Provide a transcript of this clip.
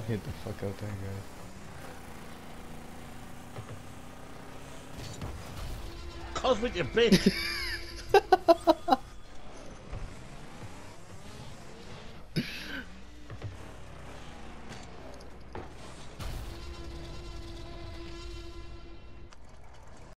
hit the fuck out that guy. Cause with your bitch!